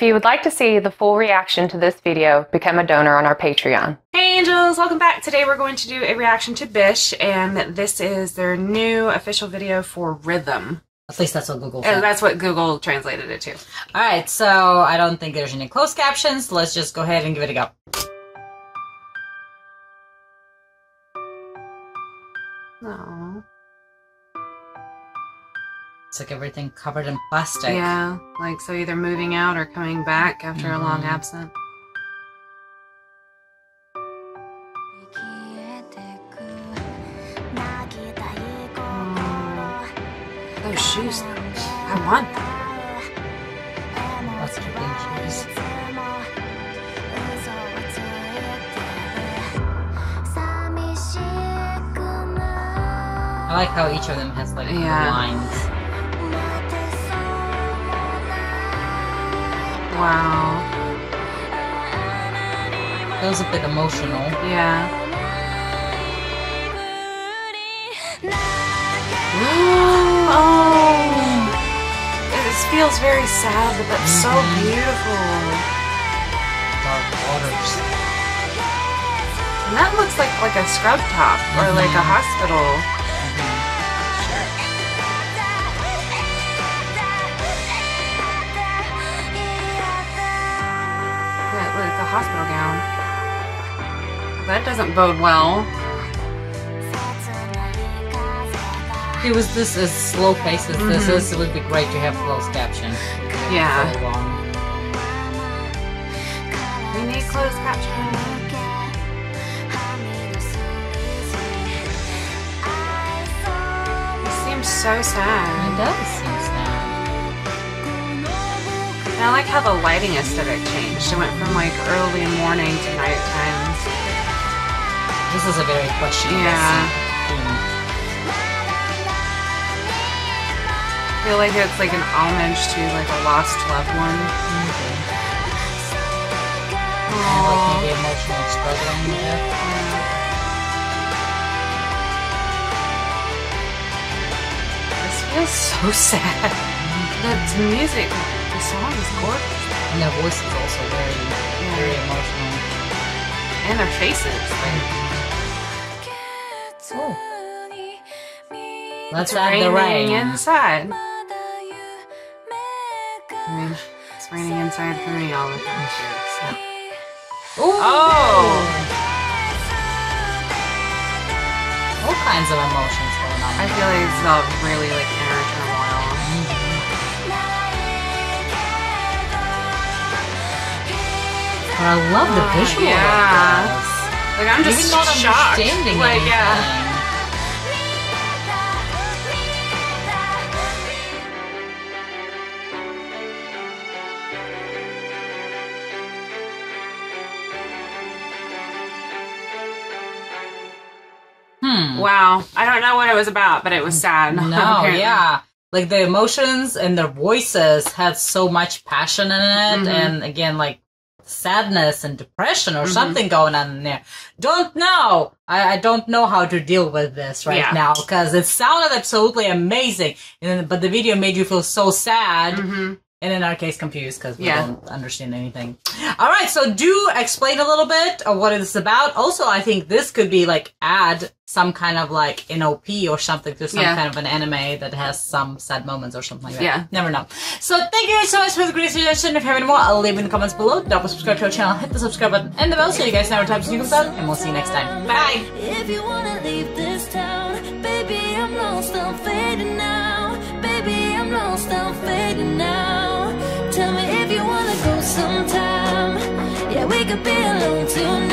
If you would like to see the full reaction to this video, become a donor on our Patreon. Hey angels, welcome back. Today we're going to do a reaction to BiSH, and this is their new official video for Rhythm. At least that's what Google uh, And that's what Google translated it to. All right, so I don't think there's any closed captions. Let's just go ahead and give it a go. Oh. It's like everything covered in plastic. Yeah, like so either moving out or coming back after a long Mhm. absence. Those shoes, I want them. Let's keep in shoes. I like how each of them has like Yeah. lines. Wow. Feels a bit emotional. Yeah. oh. It feels very sad, but that's so Mhm. beautiful. Dark waters. And that looks like like a scrub top or like a Mhm. hospital. Like a hospital gown. That doesn't bode well. It was this as slow pace as this Mhm. is, it would be great to have closed caption. Yeah. So. We need closed caption. It seems so It sad. does like how the lighting aesthetic changed. It went from like early morning to nighttime. This is a very questionable Yeah. I feel like it's like an homage to like a lost loved one. Kind of like maybe emotional struggling there. This feels so sad. The music, the song is gorgeous. And their voice is also very, very emotional. And their faces. Like, Oh. Let's it's add the rain. inside. I mean, mm, it's raining inside for me all the time too. So. Ooh. Oh! All kinds of emotions going on. I feel like it's all really like But I love the visual Yeah. Like I'm just Even not shocked. understanding Like anything. yeah. Hmm. Wow. I don't know what it was about, but it was sad. No, apparently. yeah. Like the emotions and their voices had so much passion in it, Mhm. and again, like sadness and depression or Mhm. something going on in there. Don't know. I, I don't know how to deal with this right Yeah. now because it sounded absolutely amazing, and but the video made you feel so sad. Mhm. And in our case, confused because we Yeah. don't understand anything. All right, so do explain a little bit of what it's about. Also, I think this could be like add some kind of like NOP or something to some Yeah. kind of an anime that has some sad moments or something like that. Yeah. Never know. So thank you guys so much for the great suggestion. If you have any more, I'll leave in the comments below. Drop a subscribe to our channel, hit the subscribe button and the bell so you guys never type new stuff. And we'll see you next time. Bye. Could be alone tonight.